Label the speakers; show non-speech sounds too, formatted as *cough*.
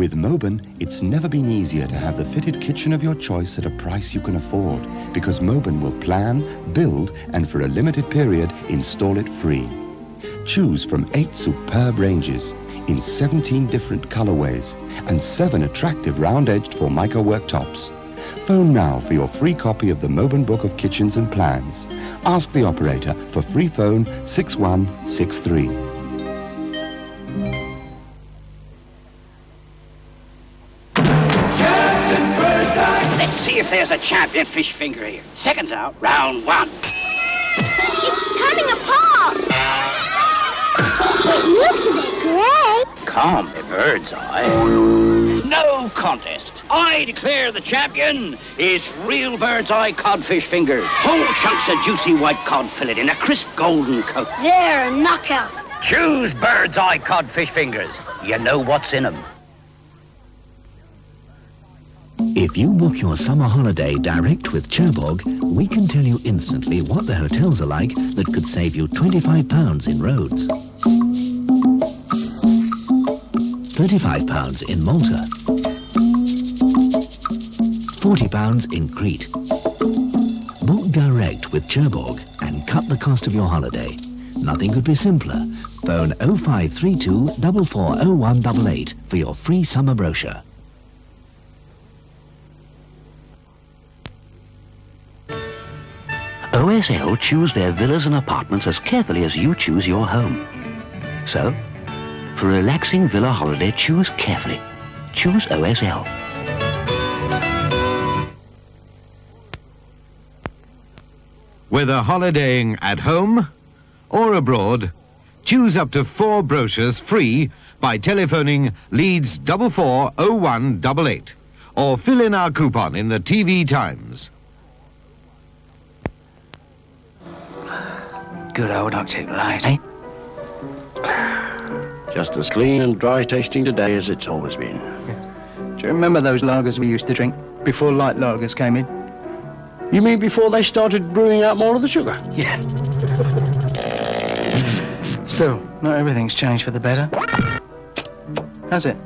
Speaker 1: With Moben, it's never been easier to have the fitted kitchen of your choice at a price you can afford because Moben will plan, build, and for a limited period, install it free. Choose from eight superb ranges in 17 different colorways and seven attractive round-edged Formica worktops. Phone now for your free copy of the Moben Book of Kitchens and Plans. Ask the operator for free phone 6163.
Speaker 2: Let's see if there's a champion fish finger here. Seconds out, round one.
Speaker 3: It's coming apart! It looks a bit grey.
Speaker 2: Calm, me bird's eye. No contest. I declare the champion is real Birds Eye codfish fingers. Whole chunks of juicy white cod fillet in a crisp golden coat.
Speaker 3: They're a knockout.
Speaker 2: Choose Birds Eye codfish fingers. You know what's in 'em.
Speaker 4: If you book your summer holiday direct with Tjaereborg, we can tell you instantly what the hotels are like that could save you £25 in Rhodes. £35 in Malta. £40 in Crete. Book direct with Tjaereborg and cut the cost of your holiday. Nothing could be simpler. Phone 0532 440188 for your free summer brochure.
Speaker 5: OSL choose their villas and apartments as carefully as you choose your home. So, for a relaxing villa holiday, choose carefully. Choose OSL.
Speaker 6: Whether holidaying at home or abroad, choose up to four brochures free by telephoning Leeds 440188 or fill in our coupon in the TV Times.
Speaker 2: Good old Artic Lite, eh? *sighs*
Speaker 7: Just as clean and dry tasting today as it's always been.
Speaker 8: Do you remember those lagers we used to drink before light lagers came in?
Speaker 7: You mean before they started brewing out more of the sugar?
Speaker 8: Yeah. *laughs* Still, not everything's changed for the better. Has it?